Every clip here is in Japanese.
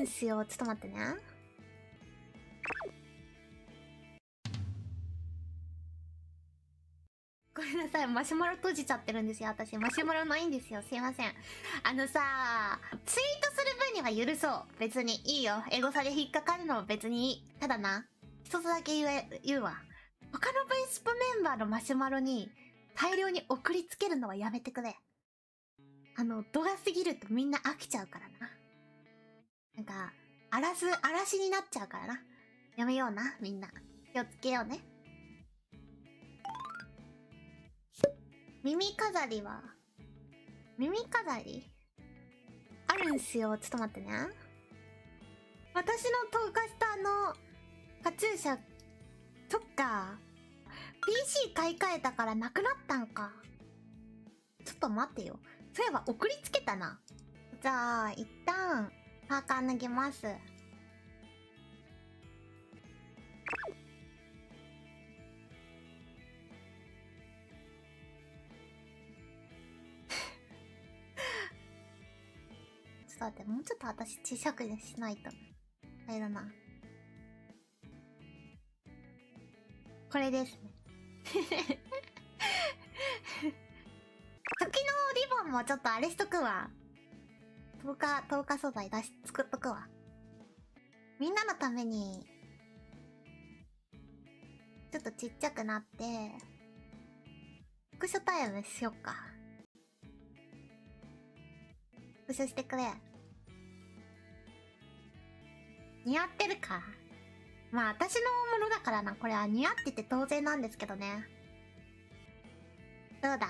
んすよ。ちょっと待ってね。ごめんなさい。マシュマロ閉じちゃってるんですよ。私。マシュマロないんですよ。すいません。あのさツイートする分には許そう。別にいいよ。エゴサで引っかかるのも別にいい。ただな、一つだけ言え、言うわ。他の V スプメンバーのマシュマロに大量に送りつけるのはやめてくれ。あの、度が過ぎるとみんな飽きちゃうからな。なんか、荒らす、嵐になっちゃうからな。やめような、みんな。気をつけようね。耳飾りは、耳飾り？あるんすよ。ちょっと待ってね。私のトーカスターのカチューシャ、そっか。PC 買い替えたからなくなったんか。ちょっと待ってよ。そういえば送りつけたな。じゃあ、一旦、パーカー脱ぎます。ちょっと待って、もうちょっと私小さくしないと。あれだな。これですね。時のリボンもちょっとあれしとくわ。10日、10日素材出し、作っとくわ。みんなのために、ちょっとちっちゃくなって、スクショタイムしよっか。スクショしてくれ。似合ってるか？まあ私のものだからな。これは似合ってて当然なんですけどね。どうだ？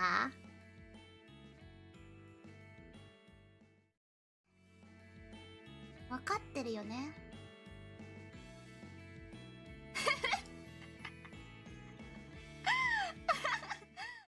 分かってるよね。